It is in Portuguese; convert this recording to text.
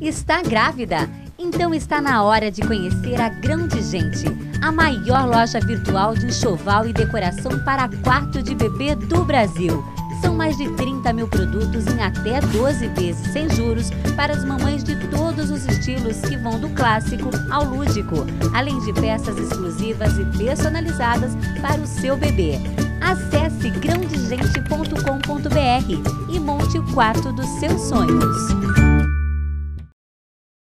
Está grávida? Então está na hora de conhecer a Grande Gente, a maior loja virtual de enxoval e decoração para quarto de bebê do Brasil. São mais de 30 mil produtos em até 12 vezes sem juros para as mamães de todos os estilos que vão do clássico ao lúdico, além de peças exclusivas e personalizadas para o seu bebê. Acesse grandegente.com.br e monte o quarto dos seus sonhos.